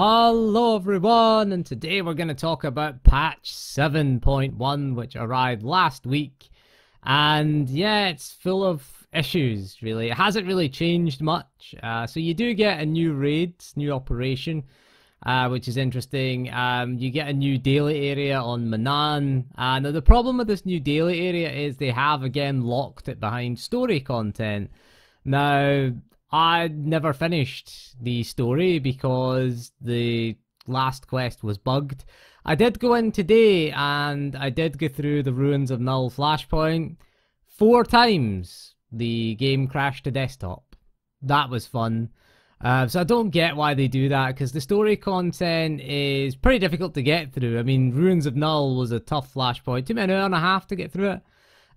Hello everyone, and today we're going to talk about patch 7.1 which arrived last week. And yeah, it's full of issues really. It hasn't really changed much. Uh, so you do get a new raid, new operation, uh, which is interesting. Um, you get a new daily area on Manaan And the problem with this new daily area is they have again locked it behind story content. Now, I never finished the story because the last quest was bugged. I did go in today and I did go through the ruins of Nul Flashpoint four times. The game crashed to desktop. That was fun. Uh, so I don't get why they do that because the story content is pretty difficult to get through. I mean, Ruins of Nul was a tough flashpoint. Took me an hour and a half to get through it.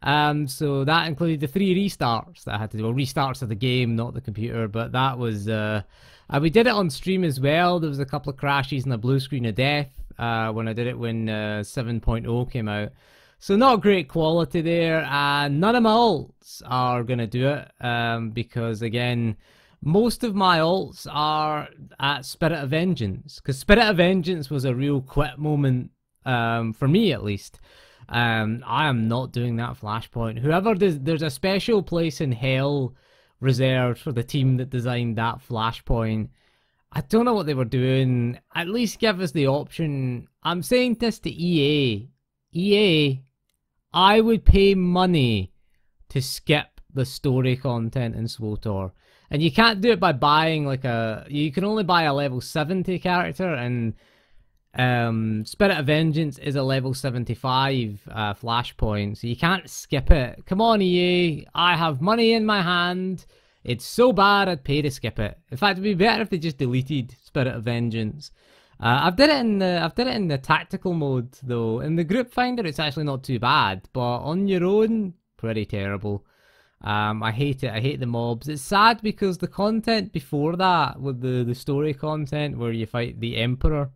Um, so that included the three restarts that I had to do. Well, restarts of the game, not the computer, but that was. Uh, uh, we did it on stream as well. There was a couple of crashes and a blue screen of death uh, when I did it when uh, 7.0 came out. So not great quality there, and none of my alts are gonna do it um, because again, most of my alts are at Spirit of Vengeance because Spirit of Vengeance was a real quit moment um, for me at least. Um, I am not doing that flashpoint. Whoever does, there's a special place in hell reserved for the team that designed that flashpoint. I don't know what they were doing. At least give us the option. I'm saying this to EA. EA, I would pay money to skip the story content in SWTOR. And you can't do it by buying like a. You can only buy a level 70 character, and um, Spirit of Vengeance is a level 75 uh, flashpoint, so you can't skip it. Come on, EA. I have money in my hand. It's so bad I'd pay to skip it. In fact, it'd be better if they just deleted Spirit of Vengeance. Uh, I've did it in the I've did it in the tactical mode though. In the group finder, it's actually not too bad, but on your own, pretty terrible. Um, I hate it. I hate the mobs. It's sad because the content before that, with the the story content where you fight the Emperor,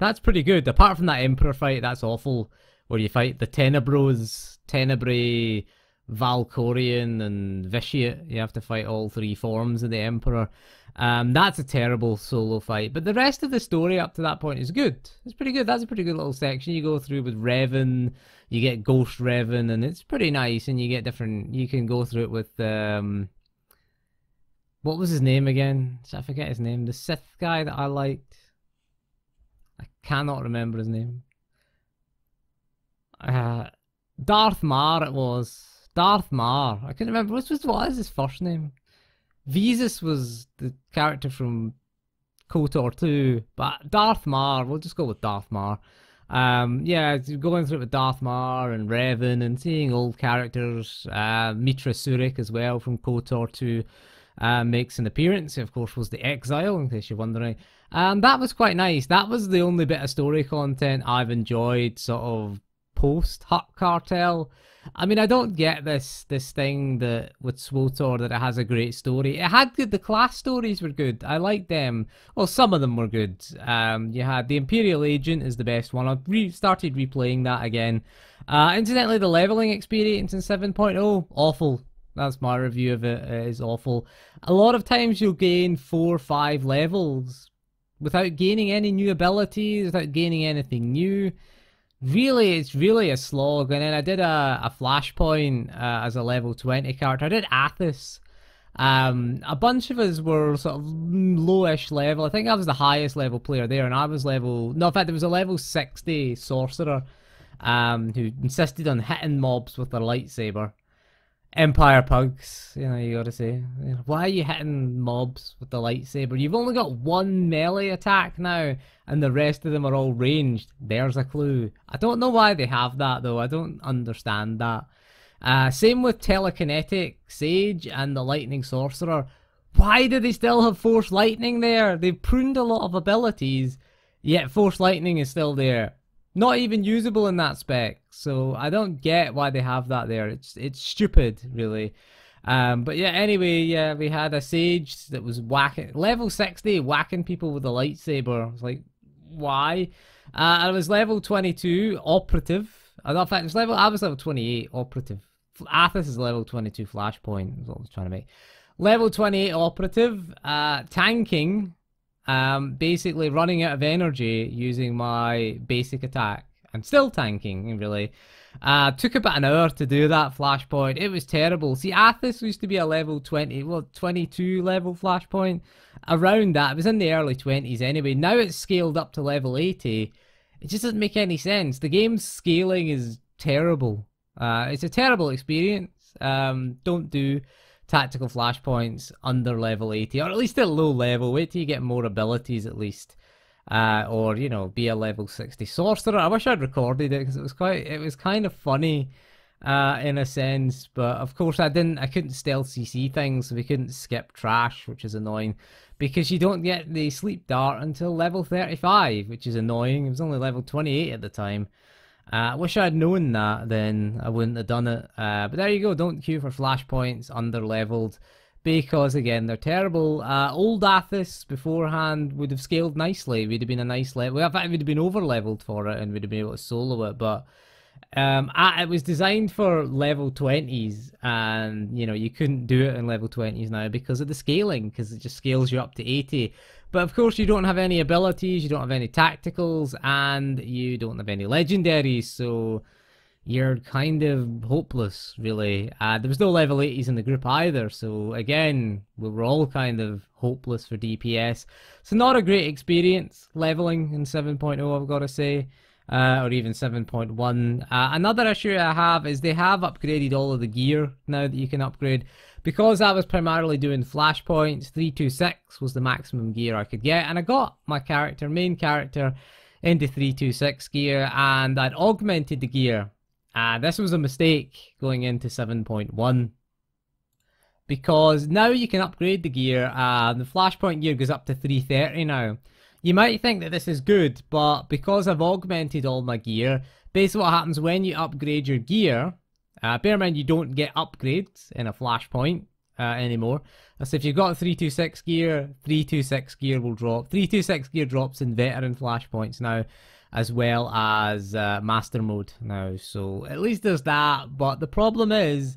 that's pretty good. Apart from that Emperor fight, that's awful. Where you fight the Tenebros, Tenebrae, Valkorion, and Vitiate. You have to fight all three forms of the Emperor. Um, that's a terrible solo fight. But the rest of the story up to that point is good. It's pretty good. That's a pretty good little section you go through with Revan. You get Ghost Revan, and it's pretty nice. And you get different. You can go through it with. Um, what was his name again? I forget his name. The Sith guy that I liked. Cannot remember his name. Uh, Darth Marr it was. Darth Marr. I can't remember. What was, his first name? Visas was the character from KOTOR 2, but Darth Marr, we'll just go with Darth Marr. Um, yeah, going through it with Darth Marr and Revan and seeing old characters, uh, Meetra Surik as well from KOTOR 2 uh, makes an appearance. Of course, was the Exile, in case you're wondering. And that was quite nice. That was the only bit of story content I've enjoyed, sort of post Hutt Cartel. I mean, I don't get this this thing that with SWTOR that it has a great story. It had good. The class stories were good. I liked them. Well, some of them were good. Um, you had the Imperial Agent is the best one. I've re- started replaying that again. Uh, incidentally, the leveling experience in 7.0 awful. That's my review of it. It is awful. A lot of times you'll gain four, or five levels without gaining any new abilities, without gaining anything new. Really, it's really a slog. And then I did a, a flashpoint uh, as a level 20 character. I did Athiss. Um, a bunch of us were sort of lowish level. I think I was the highest level player there, and I was level. No, in fact, there was a level 60 sorcerer um, who insisted on hitting mobs with their lightsaber. Empire pugs, you know, you gotta say. Why are you hitting mobs with the lightsaber? You've only got one melee attack now, and the rest of them are all ranged. There's a clue. I don't know why they have that, though. I don't understand that. Uh, same with telekinetic sage and the lightning sorcerer. Why do they still have force lightning there? They've pruned a lot of abilities, yet force lightning is still there not even usable in that spec. So I don't get why they have that there. It's it's stupid, really. Um, but yeah, anyway, yeah, we had a sage that was whacking level 60, whacking people with a lightsaber. I was like, why? Uh, I was level 22 operative. I thought it was level. I was level 28 operative. Athiss is level 22 flashpoint. Is what I was trying to make. Level 28 operative. Uh, tanking um, basically running out of energy using my basic attack. I'm still tanking, really. Uh, took about an hour to do that flashpoint. It was terrible. See, Athiss used to be a level 20, well, 22 level flashpoint. Around that, it was in the early 20s anyway. Now it's scaled up to level 80. It just doesn't make any sense. The game's scaling is terrible. Uh, it's a terrible experience. Um, don't do tactical flashpoints under level 80, or at least at low level. Wait till you get more abilities at least. Uh, or you know, be a level 60 sorcerer. I wish I'd recorded it because it was quite, it was kind of funny, uh, in a sense. But of course, I didn't, I couldn't stealth CC things, so we couldn't skip trash, which is annoying, because you don't get the sleep dart until level 35, which is annoying. It was only level 28 at the time. Uh, I wish I had known that, then I wouldn't have done it. Uh, but there you go, don't queue for flashpoints under leveled because again they're terrible. Uh, old Athiss beforehand would have scaled nicely. Would have been a nice level. In fact, would have been over leveled for it and we would have been able to solo it. But um, it was designed for level 20s, and you know you couldn't do it in level 20s now because of the scaling, because it just scales you up to 80. But of course, you don't have any abilities, you don't have any tacticals, and you don't have any legendaries, so you're kind of hopeless, really. Uh, there was no level 80s in the group either, so again, we were all kind of hopeless for DPS. So not a great experience leveling in 7.0, I've got to say. Uh, or even 7.1. Uh, another issue I have is they have upgraded all of the gear now that you can upgrade. Because I was primarily doing flashpoints, 326 was the maximum gear I could get, and I got my character, main character, into 326 gear, and I'd augmented the gear. Uh, this was a mistake going into 7.1 because now you can upgrade the gear. Uh, the flashpoint gear goes up to 330 now. You might think that this is good, but because I've augmented all my gear, basically what happens when you upgrade your gear, uh, bear in mind you don't get upgrades in a flashpoint uh, anymore. So if you've got 326 gear, 326 gear will drop. 326 gear drops in veteran flashpoints now, as well as uh, master mode now. So at least there's that. But the problem is,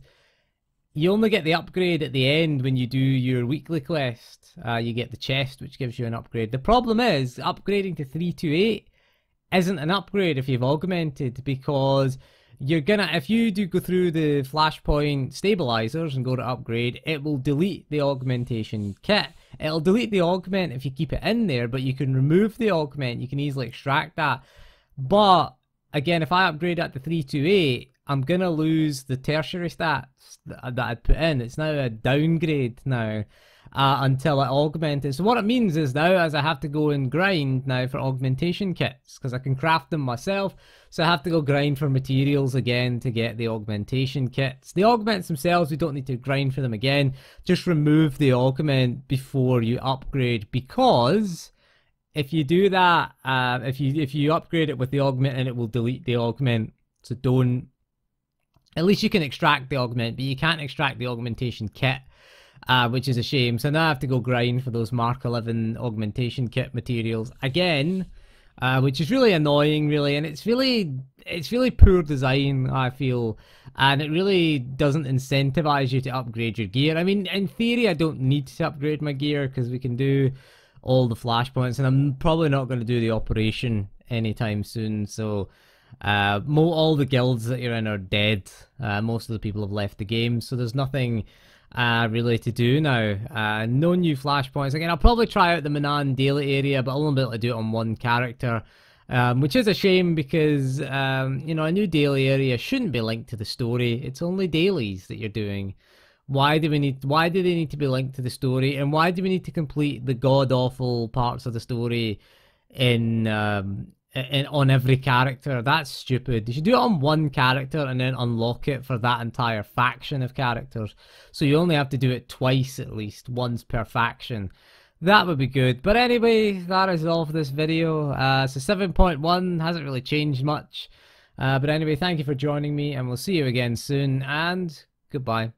you only get the upgrade at the end when you do your weekly quest. Uh, you get the chest, which gives you an upgrade. The problem is, upgrading to 328 isn't an upgrade if you've augmented because you're gonna if you do go through the flashpoint stabilizers and go to upgrade it will delete the augmentation kit. It'll delete the augment if you keep it in there but you can remove the augment. You can easily extract that. But again if i upgrade that to 328 i'm gonna lose the tertiary stats that, i'd put in. It's now a downgrade now uh, until it augmented. So what it means is now as I have to go and grind now for augmentation kits because I can craft them myself. So I have to go grind for materials again to get the augmentation kits. The augments themselves, we don't need to grind for them again. Just remove the augment before you upgrade because if you do that, uh, if you if you upgrade it with the augment and it will delete the augment. So don't. At least you can extract the augment, but you can't extract the augmentation kit uh, which is a shame. So now I have to go grind for those Mark 11 augmentation kit materials again, uh, which is really annoying, really, and it's really it's really poor design. I feel, and it really doesn't incentivize you to upgrade your gear. I mean, in theory, I don't need to upgrade my gear because we can do all the flashpoints, and I'm probably not going to do the operation anytime soon. So. Uh, all the guilds that you're in are dead. Uh, most of the people have left the game, so there's nothing uh, really to do now. Uh, no new flashpoints. Again, I'll probably try out the Manaan daily area, but I'll only be able to do it on one character. Um, which is a shame because, um, you know, a new daily area shouldn't be linked to the story. It's only dailies that you're doing. Why do we need? Why do they need to be linked to the story? And why do we need to complete the god awful parts of the story in um, in, on every character. That's stupid. You should do it on one character and then unlock it for that entire faction of characters. So you only have to do it twice at least, once per faction. That would be good. But anyway, that is all for this video. Uh, so 7.1 hasn't really changed much. Uh, but anyway, thank you for joining me, and we'll see you again soon, and goodbye.